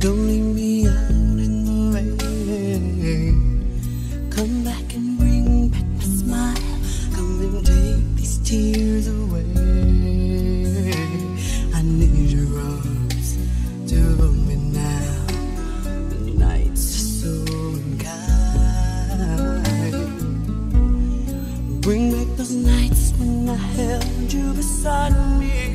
Don't leave me out in the rain. Come back and bring back my smile. Come and take these tears away. I need your arms to hold me now. The nights are so unkind. Bring back those nights when I held you beside me.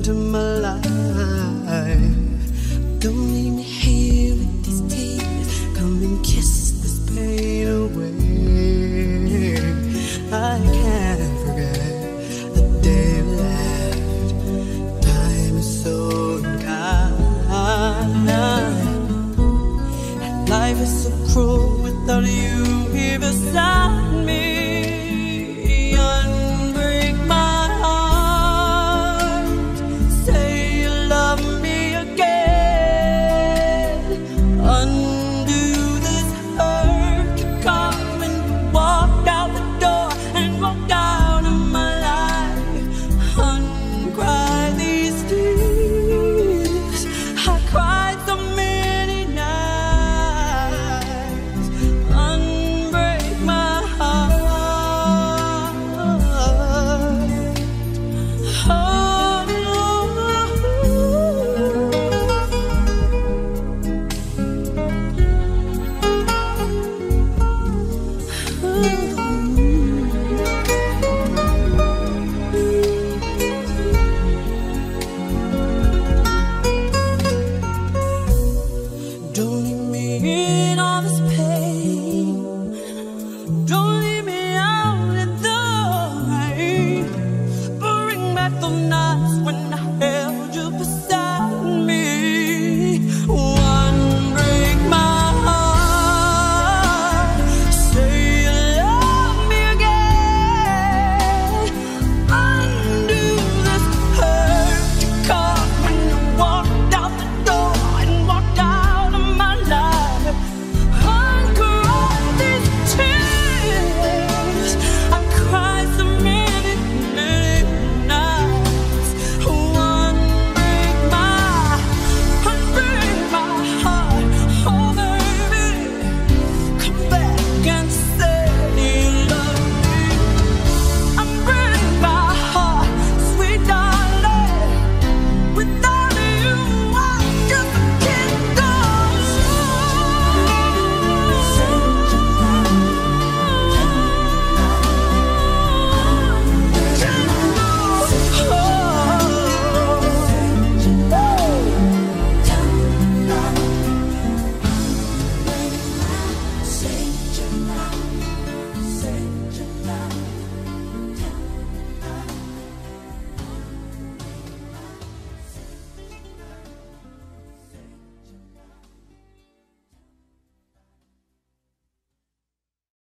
Joy to my life. Don't leave me here with these tears. Come and kiss this pain away. I can't forget the day you left. Time is so unkind. And life is so cruel without you here beside me. all this pain. Don't leave me out in the rain. Bring back the nights when.